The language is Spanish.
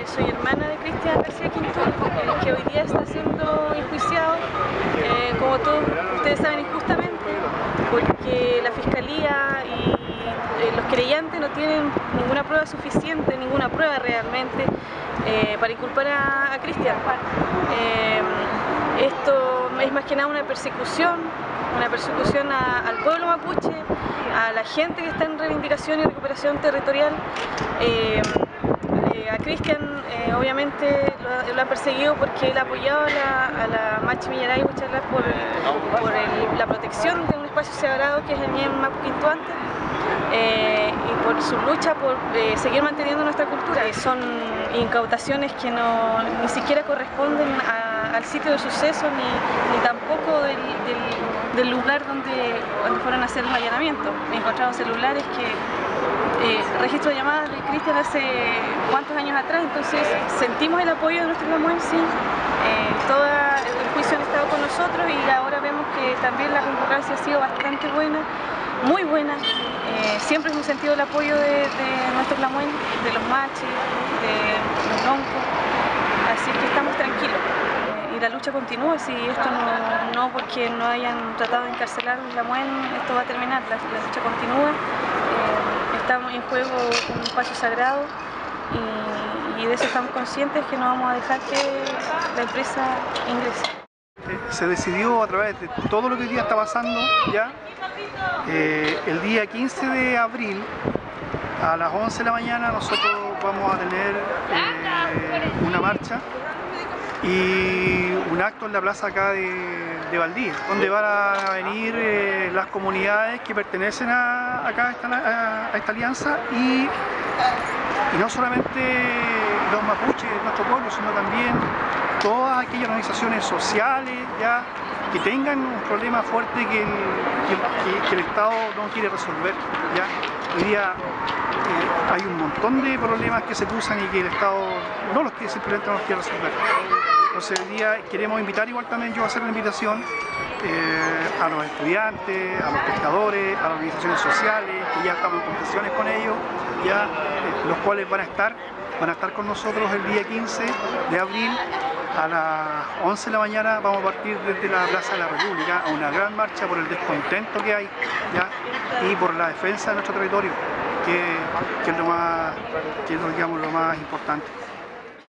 hermana de Cristian García Quinto, el que hoy día está siendo enjuiciado, eh, como todos ustedes saben injustamente, porque la Fiscalía y eh, los creyentes no tienen ninguna prueba suficiente, ninguna prueba realmente eh, para inculpar a, Cristian. esto es más que nada una persecución, una persecución al pueblo mapuche, a la gente que está en reivindicación y recuperación territorial. A Cristian obviamente lo, han perseguido porque él ha apoyado a la, a la Machi Millaray por, la protección de un espacio sagrado que es el Mien Mapuquintuante eh, y por su lucha por eh, seguir manteniendo nuestra cultura. Son incautaciones que no, ni siquiera corresponden al sitio del suceso ni, tampoco del, lugar donde, fueron a hacer el allanamiento. Encontraron celulares que eh, registro de llamadas de Cristian hace cuántos años atrás, entonces sentimos el apoyo de nuestro sí. Eh, todo el juicio han estado con nosotros y ahora vemos que también la concurrencia ha sido bastante buena, muy buena. Eh, siempre hemos sentido el apoyo de, nuestro Clamuen, de los machis, de los loncos, así que estamos tranquilos eh, y la lucha continúa, si esto no, porque no hayan tratado de encarcelar la MUEN, esto va a terminar, la, lucha continúa, estamos en juego un espacio sagrado y, de eso estamos conscientes que no vamos a dejar que la empresa ingrese. Se decidió a través de todo lo que hoy día está pasando ya, eh, el día 15 de abril a las 11 de la mañana nosotros vamos a tener eh, una marcha y acto en la plaza acá de, de Valdía, donde van a venir eh, las comunidades que pertenecen a, acá a esta, alianza y no solamente los mapuches nuestro pueblo, sino también todas aquellas organizaciones sociales ya que tengan un problema fuerte que el, Estado no quiere resolver. ¿ya? Hoy día eh, hay un montón de problemas que se cruzan y que el Estado no los quiere, simplemente no los quiere resolver. Entonces hoy día queremos invitar igual también, yo a hacer una invitación eh, a los estudiantes, a los pescadores, a las organizaciones sociales, que ya estamos en conversaciones con ellos, ya, eh, los cuales van a estar, van a estar con nosotros el día 15 de abril a las 11 de la mañana vamos a partir desde la Plaza de la República a una gran marcha por el descontento que hay y por la defensa de nuestro territorio, que, es lo más, que es lo más importante.